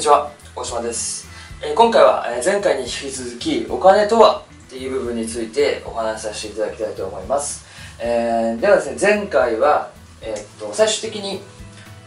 にちは大島です、えー、今回は、前回に引き続きお金とはっていう部分についてお話しさせていただきたいと思います、えー、ではですね前回は、えー、っと最終的に、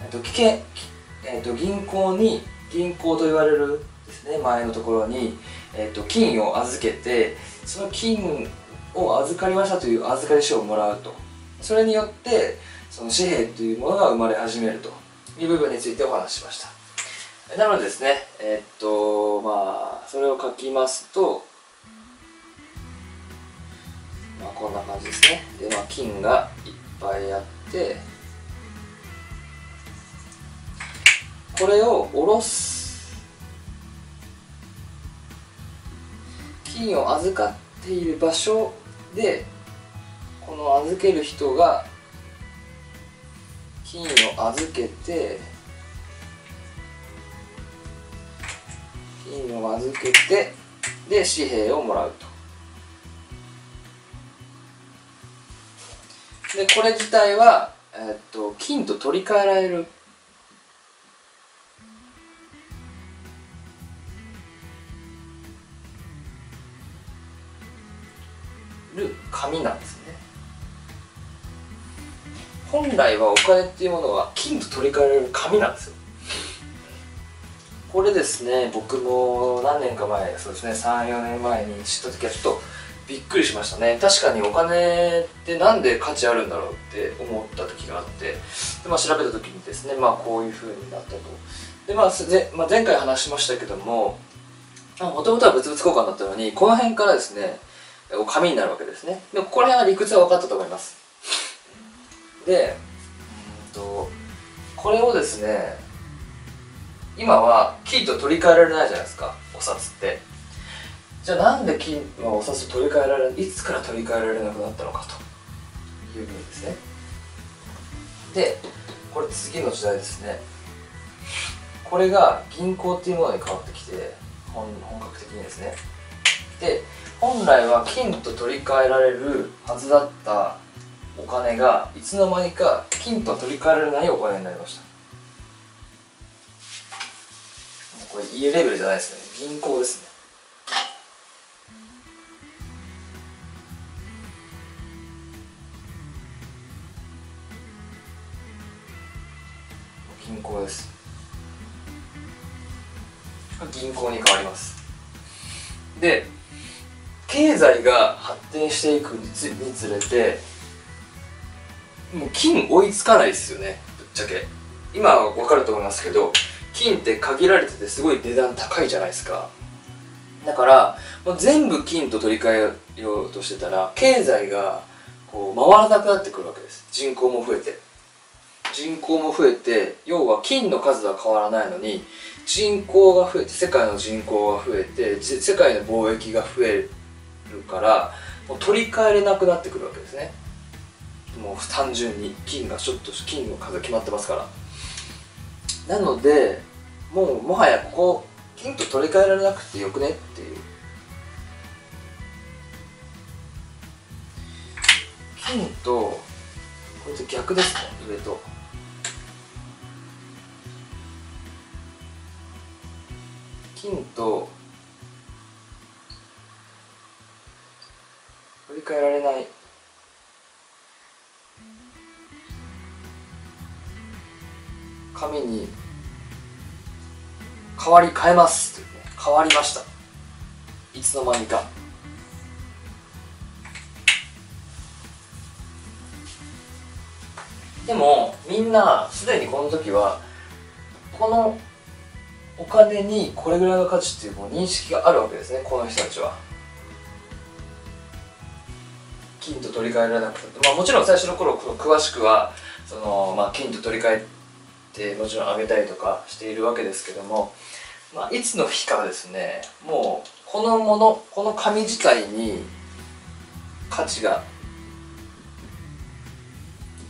えー、っと危険、え、っと銀行に銀行と言われるですね前のところに、え、っと金を預けてその金を預かりましたという預かり書をもらうと。それによってその紙幣というものが生まれ始めるという部分についてお話ししました。なのでですねえ、っとまあそれを書きますとまあこんな感じですね。でまあ金がいっぱいあってこれを下ろす金を預かっている場所でこの預ける人が金を預けて金を預けてで紙幣をもらうと。でこれ自体は、え、っと金と取り替えられる。る紙なんですね。本来はお金っていうものは金と取り替えられる紙なんですよ。これですね僕も何年か前そうですね34年前に知った時はちょっとびっくりしましたね。確かにお金って何で価値あるんだろうって思った時があってで、まあ、調べた時にですねまあこういう風になったと。で、まあまあ、前回話しましたけどももともとは物々交換だったのにこの辺からですね紙になるわけですね。でここら辺は理屈は分かったと思います。でうんとこれをですね今は金と取り替えられないじゃないですかお札って。じゃあなんで金はお札取り替えられいつから取り替えられなくなったのかと。いう部分ですね。でこれ次の時代ですね。これが銀行っていうものに変わってきて本本格的にですね。で本来は金と取り替えられるはずだったお金がいつの間にか金と取り替えられないお金になりました。これ家レベルじゃないですね。銀行ですね。銀行です。銀行に変わります。で経済が発展していくにつれてもう金追いつかないですよね。ぶっちゃけ。今は分かると思いますけど金って限られててすごい値段高いじゃないですか。だからもう全部金と取り替えようとしてたら経済がこう回らなくなってくるわけです。人口も増えて。人口も増えて要は金の数は変わらないのに人口が増えて世界の人口が増えて世界の貿易が増えるからもう取り替えれなくなってくるわけですね。もう単純に金がちょっと金の数決まってますから。なのでもうもはやここ金と取り替えられなくてよくねっていう。金とこれと逆ですね上と。金と取り替えられない。紙に変わり変えます。って、ね、変わりました。いつの間にか。でもみんなすでにこの時はこのお金にこれぐらいの価値っていうもう認識があるわけですね。この人たちは。金と取り替えられなくて、まあ、もちろん最初の頃詳しくはその、まあ、金と取り替えてもちろんあげたりとかしているわけですけどもまあ、いつの日かですねもうこのものこの紙自体に価値が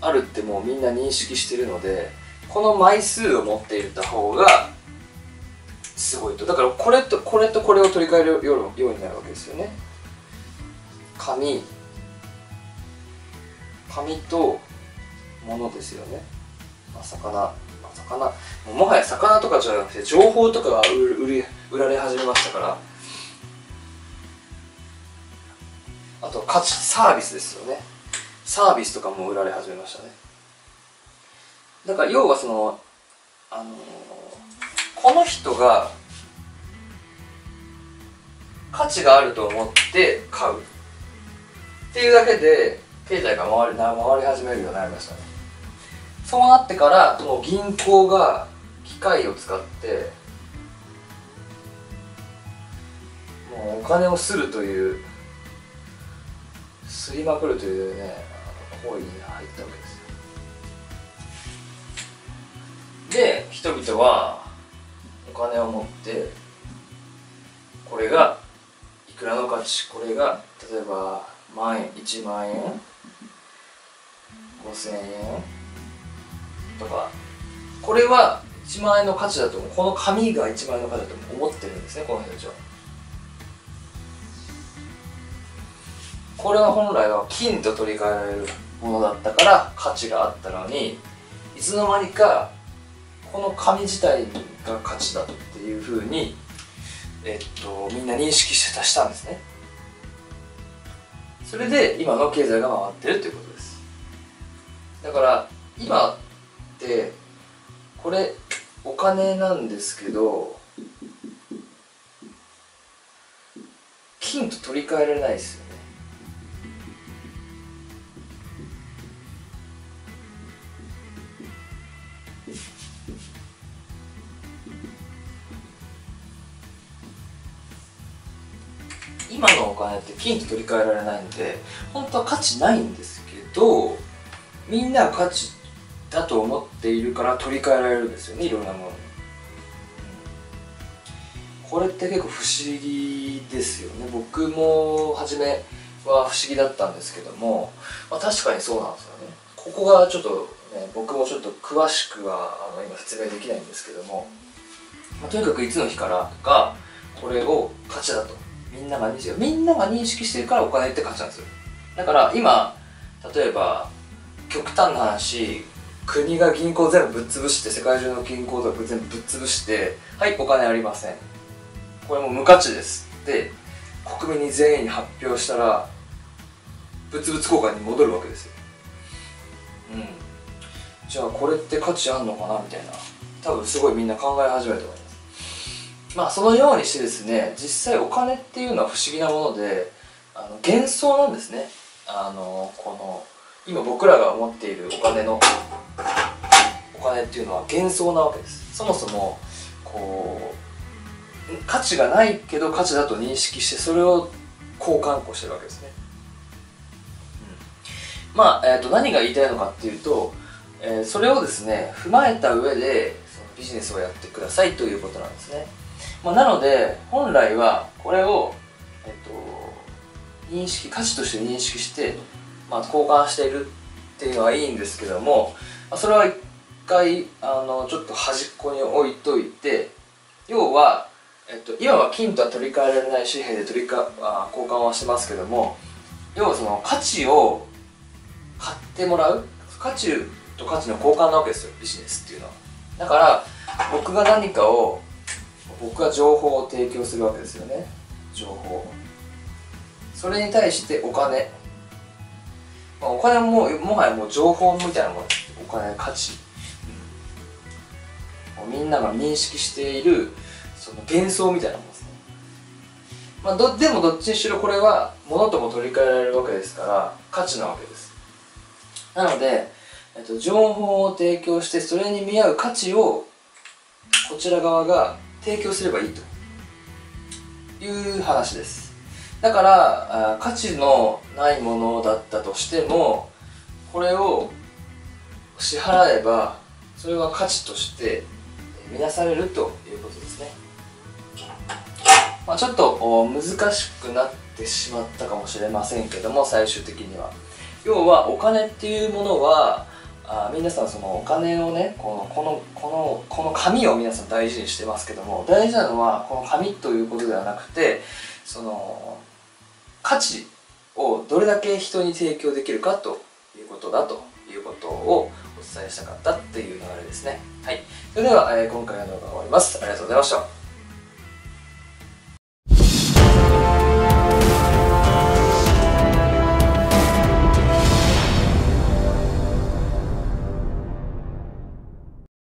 あるってもうみんな認識してるのでこの枚数を持っていた方がすごいと。だからこれとこれとこれを取り替えるようになるわけですよね。紙。紙と物ですよね、まあ、魚、魚。もはや魚とかじゃなくて情報とかが売り売られ始めましたから。あと価値サービスですよね。サービスとかも売られ始めましたね。だから要はそのあの、この人が価値があると思って買う。っていうだけで経済が回り回り始めるようになりましたね。そうなってからもう銀行が機械を使ってもうお金をするというすりまくるというね行為に入ったわけですよ。で人々はお金を持ってこれがいくらの価値これが例えば万円1万円5000円とかこれは1万円の価値だと思うこの紙が1万円の価値だと思ってるんですねこの人たちは。これは本来は金と取り替えられるものだったから価値があったのにいつの間にかこの紙自体が価値だっていうふうに、えっと、みんな認識してたしたんですね。それで今の経済が回ってるということです。だから今ってこれお金なんですけど金と取り替えられないですよ今のお金って金と取り替えられないんで本当は価値ないんですけどみんなが価値ってだと思っているから取り替えられるんですよねいろんなものに、これって結構不思議ですよね。僕も初めは不思議だったんですけども、まあ、確かにそうなんですよね。ここがちょっとね僕もちょっと詳しくはあの今説明できないんですけども、まあ、とにかくいつの日からがこれを価値だと。みんなが認識みんなが認識してるからお金って価値なんですよ。だから今例えば極端な話国が銀行全部ぶっ潰して世界中の銀行とか全部ぶっ潰してはいお金ありません。これも無価値です。で国民に全員に発表したら物々交換に戻るわけですよ。うん。じゃあこれって価値あんのかなみたいな。多分すごいみんな考え始めると思います。まあそのようにしてですね実際お金っていうのは不思議なものであの幻想なんですね。あのこの今僕らが思っているお金の金っていうのは幻想なわけです。そもそもこう価値がないけど価値だと認識してそれを交換庫してるわけですね、うん、まあ、えーと、何が言いたいのかっていうと、えー、それをですね踏まえた上でそのビジネスをやってくださいということなんですね。まあ、なので本来はこれを、えっと、認識価値として認識して、まあ、交換しているっていうのはいいんですけども、まあ、それは回あのちょっと端っこに置いといて要は、えっと、今は金とは取り替えられない紙幣で取りかあ交換はしてますけども要はその価値を買ってもらう価値と価値の交換なわけですよビジネスっていうのは。だから僕が何かを僕は情報を提供するわけですよね。情報それに対してお金、まあ、お金ももはやもう情報みたいなものお金価値、みんなが認識しているその幻想みたいなものですね、まあ、どでもどっちにしろこれは物とも取り替えられるわけですから価値なわけです。なので、えっと、情報を提供してそれに見合う価値をこちら側が提供すればいいと。いう話です。だから価値のないものだったとしてもこれを支払えばそれは価値として見なされるということですね、まあ、ちょっと難しくなってしまったかもしれませんけども最終的には。要はお金っていうものはあ皆さんそのお金をねこのこのこのこの紙を皆さん大事にしてますけども大事なのはこの紙ということではなくてその価値をどれだけ人に提供できるかということだということを伝えしたかったっていう流れですね。はい。それでは、えー今回の動画は終わります。ありがとうございました。